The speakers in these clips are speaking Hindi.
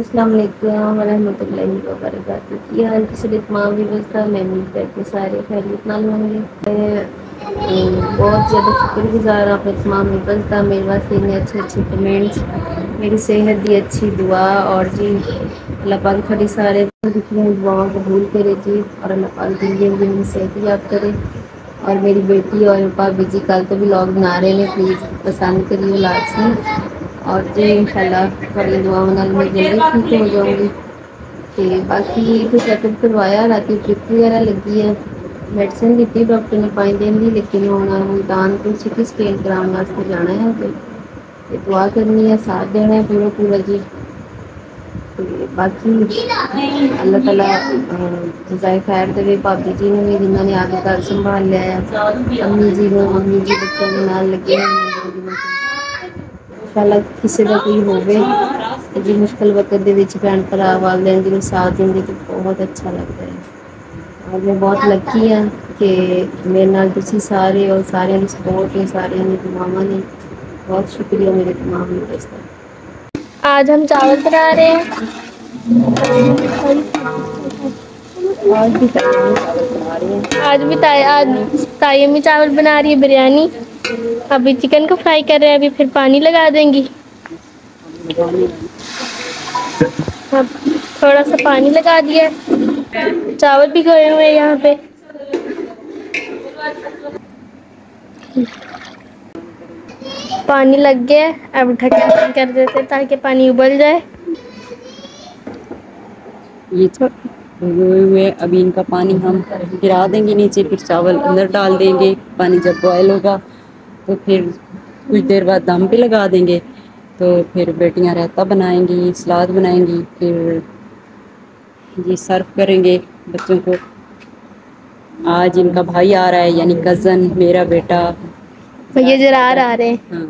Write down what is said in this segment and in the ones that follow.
अस्सलाम वालेकुम रहमतुल्लाहि व बरकातहू की तुसी तमाम व्यवस्था मैं उम्मीद करके सारे खैरियत नाल होंगे बहुत ज़्यादा शुक्रगुजार अपने तमाम व्यूवर्स का मेरे वास्ते इन्ने अच्छे अच्छे कमेंट्स, मेरी सेहत की अच्छी दुआ, और जी, अल्लाह पाक थोड़ी सारे दुखियों दुआओं कबूल करे जी, और अल्लाह पाक ज़िंदगी में सेहत याद करे। और मेरी बेटी और भाभी जी, कल तो भी लॉग बना रहे हैं प्लीज़ पसंद करिए, लाजमी। और जी, इंशाल्लाह थोड़ी दुआओं नाल मैं जल्दी ठीक हो जाऊँगी। तो बाकी कोई चैकअप करवाया, रात ट्रिप वगैरह लगी है। मेडिसिन दी डॉक्टर ने पाँच दिन की लेकिन हूँ मुल्तान को सिटी स्कैन कराने वास्ते जाना है तो ते दुआ करनी है, साथ देना है पूरा पूरा जी। ते बाकी अल्लाह ताला जजाए खैर देवे भाभी जी ने भी जिन्होंने आगे घर संभाल लिया है। अम्मी जी ने अम्मी जी बच्चों के नाल लगे इंशाल्लाह किसी का कोई होवे जी मुश्किल वक्त ਦੇ ਵਿੱਚ ਭੈਣ ਭਰਾ ਵਾਲਿਆਂ ਜੀ ਨੂੰ ਸਾਥ ਦਿੰਦੇ ਤੇ ਬਹੁਤ ਅੱਛਾ ਲੱਗਦਾ ਹੈ ਔਰ ਮੈਂ ਬਹੁਤ ਲੱਕੀ ਹਾਂ ਕਿ ਮੇਰੇ ਨਾਲ ਤੁਸੀਂ ਸਾਰੇ ਔਰ ਸਾਰਿਆਂ ਦੀ ਸਪੋਰਟ ਹੈ ਸਾਰਿਆਂ ਦੀ ਦੁਆਵਾਂ ਨੇ बहुत शुक्रिया मेरे तमाम व्यूअर्स का आज हम चावल बना रहे हैं आज भी चावल बना रहे हैं आज भी ताई आज ताई अम्मी चावल बना रही है बिरयानी अभी चिकन को फ्राई कर रहे हैं, अभी फिर पानी लगा देंगी। अब थोड़ा सा पानी लगा दिया चावल भी गए हुए यहाँ पे। पानी लग गया अब ढक्कन बंद कर देते ताकि पानी उबल जाए। ये हुए हुए अभी इनका पानी हम गिरा देंगे नीचे, फिर चावल अंदर डाल देंगे, पानी जब बॉयल होगा। तो फिर कुछ देर बाद दम पे लगा देंगे। तो फिर बेटियाँ रायता बनाएँगी सलाद बनाएँगी फिर ये सर्व करेंगे बच्चों को। आज इनका भाई आ रहा है यानी कज़न मेरा बेटा। भैया जरा आ रहे हैं। हाँ।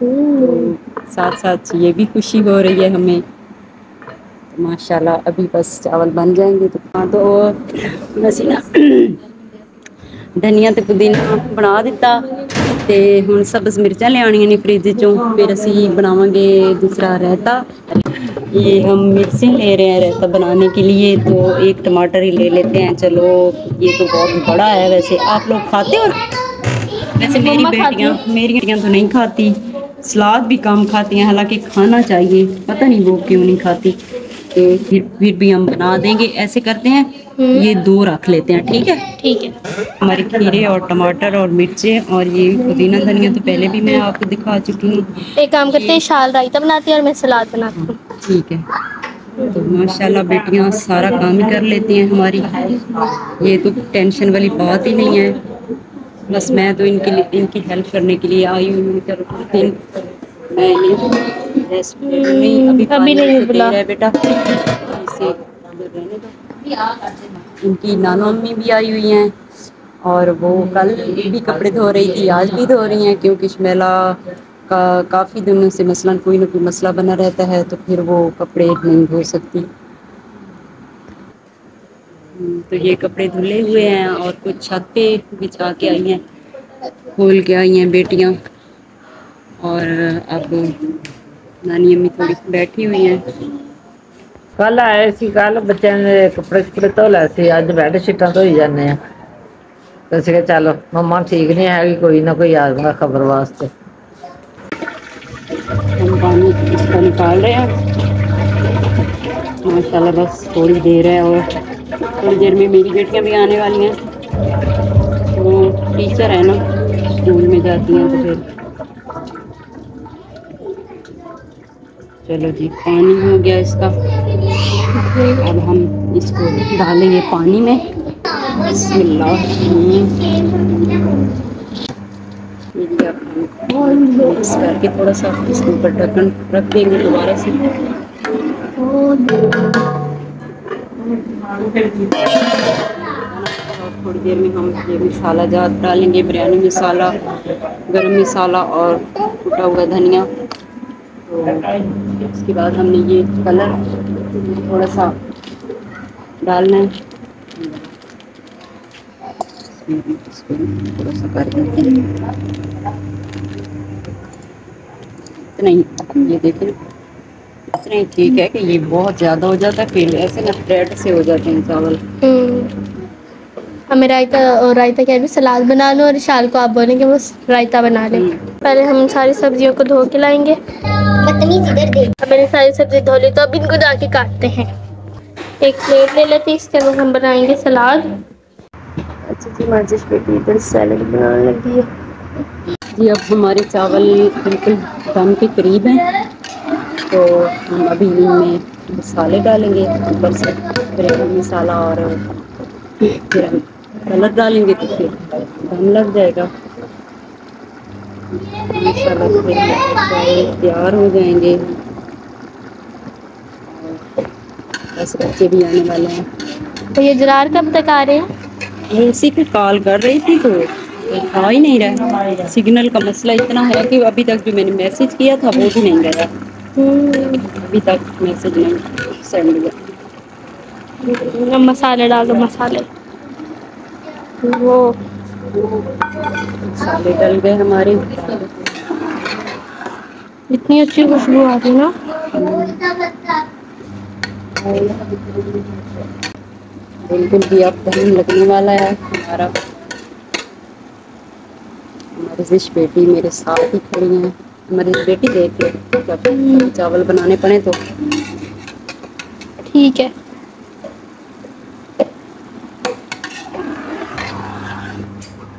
तो साथ साथ ये भी खुशी हो रही है हमें। तो माशाल्लाह अभी बस चावल बन जाएँगे तो हाँ तो वैसे ना ਧਨੀਆ ਤੇ ਪੁਦੀਨਾ ਬਣਾ ਦਿੱਤਾ ਤੇ ਹੁਣ ਸਬਜ਼ ਮਿਰਚਾਂ ਲਿਆਣੀਆਂ ਨੇ ਫ੍ਰਿਜ ਚੋਂ ਫਿਰ ਅਸੀਂ ਬਣਾਵਾਂਗੇ दूसरा रायता ये हम मिर्ची ले रहे हैं रायता बनाने के लिए तो एक टमाटर ही ले लेते हैं चलो ये तो बहुत बड़ा है वैसे आप लोग खाते हो वैसे मेरी मम्मा खाती बेटियां मेरी बेटियां तो नहीं खाती सलाद भी कम खाती हैं हालांकि खाना चाहिए पता नहीं वो क्यों नहीं खाती तो फिर फिर भी हम बना देंगे ऐसे करते हैं। ये दो रख लेते हैं ठीक है? ठीक है। हमारे खीरे और टमाटर और मिर्चें और ये पुदीना धनिया तो पहले भी मैं आपको दिखा चुकी हूँ। एक काम करते हैं शाल रायता बनाती है और मैं सलाद बनाती हूँ। ठीक है। तो माशाल्लाह बेटियाँ सारा काम ही कर लेती हैं हमारी। ये तो टेंशन वाली बात ही नहीं है। बस मैं तो इनके लिए इनकी हेल्प करने के लिए आई हूँ। मैं नहीं रेस्ट नहीं अभी अभी नहीं बुला। है बेटा। इसे रहने दो। इनकी नानो अम्मी भी आई हुई हैं और वो कल भी कपड़े धो रही थी आज भी धो रही हैं क्योंकि शमेला का काफ़ी दिनों से मसला कोई ना कोई मसला बना रहता है तो फिर वो कपड़े नहीं धो सकती। हम्म, तो ये कपड़े धुले हुए हैं और कुछ छत पे बिछा के आई हैं खोल के आई हैं बेटियाँ। और अब नानी अम्मी थोड़ी सी बैठी हुई हैं ਕੱਲ ਆਏ ਸੀ ਕੱਲ ਬੱਚਿਆਂ ਦੇ ਕੱਪੜੇ ਕੁਪੜੇ ਧੋ ਲਏ ਸੀ ਅੱਜ ਬੈੱਡ ਸ਼ੀਟਾਂ ਧੋਈ ਜਾਂਦੇ ਆ ਤੇ ਅਸੀਂ ਕਿਹਾ ਚੱਲ ਮੰਮਾ ਠੀਕ ਨਹੀਂ ਹੈਗੀ ਕੋਈ ਨਾ ਕੋਈ ਆ ਜਾਊਗਾ ਖਬਰ ਵਾਸਤੇ हम पानी इसका निकाल रहे हैं माशाल्लाह बस थोड़ी देर है और थोड़ी देर में मेरी बेटियां भी आने वाली हैं वो टीचर है ना स्कूल में जाती हैं तो फिर चलो जी, पानी हो गया इसका। अब हम इसको डालेंगे पानी में। मिक्स करके थोड़ा सा इसके ऊपर ढक्कन रख देंगे दोबारा से। थोड़ी देर में हम ये मसाला जात डालेंगे, बिरयानी मसाला, गरम मसाला और कुटा हुआ धनिया। तो उसके बाद हमने ये कलर थोड़ा सा डालना है। थोड़ा सा कर देते हैं। इतना ही ये देखें। नहीं ठीक है कि ये बहुत ज़्यादा हो जाता है फिर ऐसे ना ब्रेड से हो जाते हैं चावल। हम्म। हमें रायता और रायता क्या भी सलाद बना लो और शाल को आप बोलेंगे वो रायता बना ले। पहले हम सारी सब्जियों को धो के लाएँगे। बदतमीज इधर देख। अब मैंने सारी सब्ज़ी धो ली तो अब इनको जाके काटते हैं। एक प्लेट ले लेते हैं इसके अंदर हम बनाएँगे सलाद। अच्छा जी माजिश बेटी इधर सैलड बनाने लगी है। जी अब हमारे चावल बिल्कुल दम के करीब हैं तो हम अभी इनमें मसाले डालेंगे ऊपर से बिरयानी मसाला और फिर हम कलर डालेंगे तो फिर दम लग जाएगा। तैयार हो जाएँगे। बस बच्चे भी आने वाले हैं। तो ये जरार कब तक आ रहे हैं? उसी को कॉल कर रही थी तो आ ही नहीं रहा। सिग्नल का मसला इतना है कि अभी तक जो मैंने मैसेज किया था वो भी नहीं गया। हम्म, अभी तक मैसेज नहीं सेंड हुआ। मसाले डालो मसाले। वो मसाले डल गए हमारे। इतनी अच्छी खुशबू आ रही ना। बिल्कुल भी अब दम लगने वाला है हमारा। हमारी जिश बेटी मेरे साथ ही खड़ी हैं, हमारी बेटी देख के, जब चावल बनाने पड़े तो। ठीक है आज बिल्कुल अब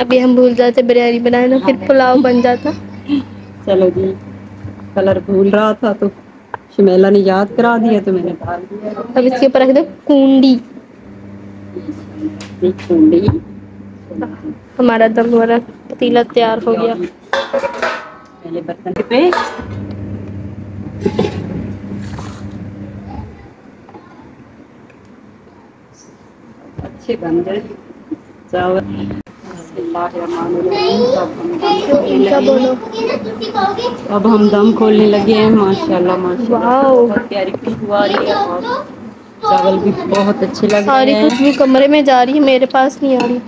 अभी हम भूल जाते बिरयानी बनाना फिर पुलाव बन जाता। चलो जी कलर भूल रहा था तो शमेला ने याद करा दिया तो मैंने डाल दिया। अब इसके ऊपर रख दो कुंडी। कुंडी। हमारा दम वाला पतीला तैयार हो गया। पहले बर्तन पे। अच्छे बन गए। चावल। अब हम दम खोलने लगे हैं। अब हम दम खोलने लगे हैं माशाल्लाह माशाल्लाह। बहुत प्यारी खुशबू आ रही है। और चावल भी बहुत अच्छे लग रहे हैं। खुशबू कमरे में जा रही है मेरे पास नहीं आ रही।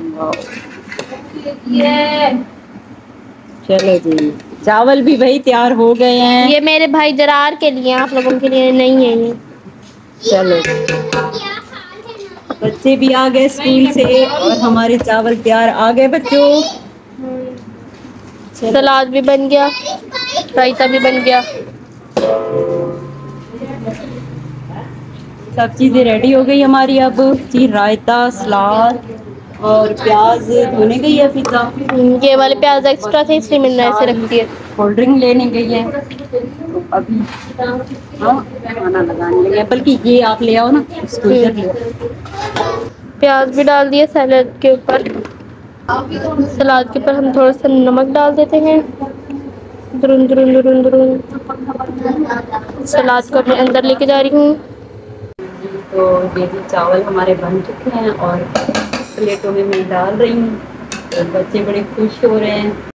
चलो जी चावल भी भाई तैयार हो गए हैं। ये मेरे भाई जरार के लिए आप लोगों के लिए नहीं है ये। चलो। बच्चे भी आ गए स्कूल से और हमारे चावल तैयार आ गए बच्चों। सलाद भी बन गया रायता भी बन गया। सब चीज़ें रेडी हो गई हमारी अब। जी रायता सलाद। और प्याज धोने गई है पिज्जा ये वाले प्याज एक्स्ट्रा थे इसलिए मैंने ऐसे रख दिए। कोल्ड ड्रिंक लेने गई है। तो अभी हाँ खाना लगाने लगे बल्कि ये आप ले आओ ना इसको इधर ले प्याज भी डाल दिए सैलड के ऊपर। सलाद के ऊपर हम थोड़ा सा नमक डाल देते हैं। दुरुन दुरुन दुरुन दुरुन। सलाद को अंदर लेके जा रही हूँ। तो ये भी चावल हमारे बन चुके हैं और प्लेटों में मैं डाल रही हूँ। तो बच्चे बड़े खुश हो रहे हैं।